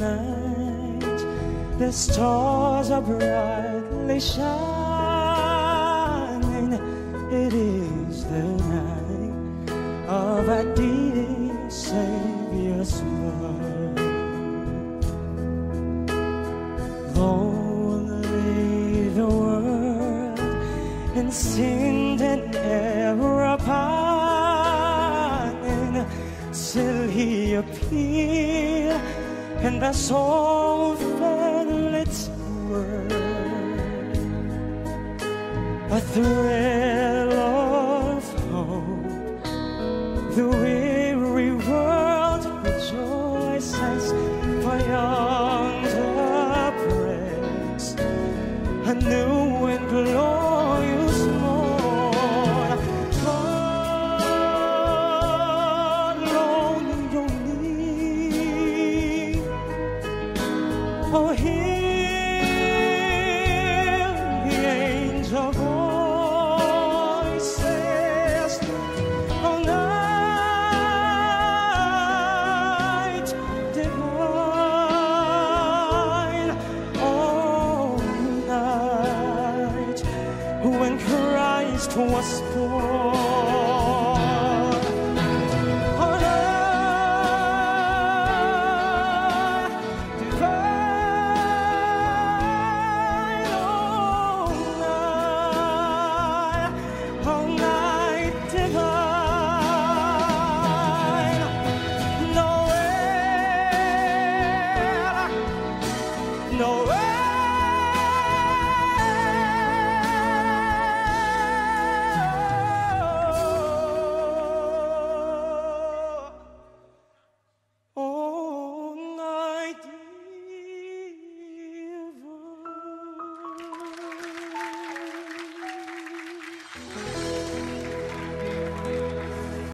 the stars are brightly shining. It is the night of our dear Savior's birth. Lonely the world and sinned and error pining, till He appeared, and the soul felt its worth. A thrill for him the angel voice says all night divine Oh, night. When Christ was born